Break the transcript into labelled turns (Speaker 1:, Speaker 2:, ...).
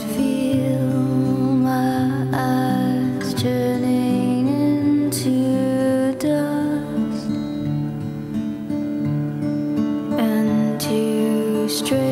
Speaker 1: feel my eyes turning into dust. And to stray